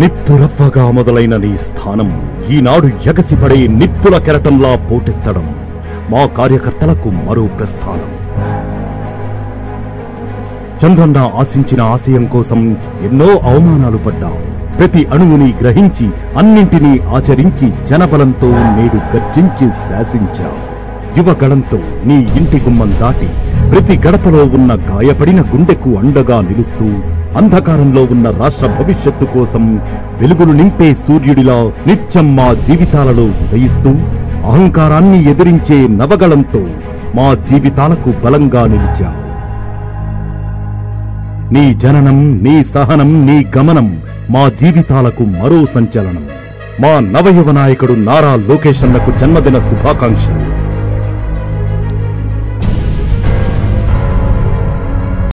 నిప్పురవ్వగా మొదలైన నీ స్థానం. ఈనాడు ఎగసిపడే నిప్పుల కెరటంలా పోటెత్తడం మా కార్యకర్తలకు మరో ప్రస్థానం. చంద్రన్న ఆశించిన ఆశయం కోసం ఎన్నో అవమానాలు పడ్డాం ప్రతి అణువుని గ్రహించి అన్నింటినీ ఆచరించి జనబలంతో నేడు గర్జించి శాసించావు. యువగళంతో నీ ఇంటి గుమ్మం దాటి ప్రతి గడపలో ఉన్న గాయపడిన గుండెకు అండగా నిలుస్తూ అంధకారంలో ఉన్న రాష్ట్ర భవిష్యత్తు కోసం వెలుగులు నింపే సూర్యుడిలా నిత్యం మా జీవితాలలో ఉదయిస్తూ అహంకారాన్ని ఎదిరించే నవగళంతో మా జీవితాలకు బలంగా నిలిచా. నీ జననం నీ సహనం నీ గమనం మా జీవితాలకు మరో సంచలనం. మా నవయువ నాయకుడు నారా లోకేష్ అన్నకు జన్మదిన శుభాకాంక్షలు.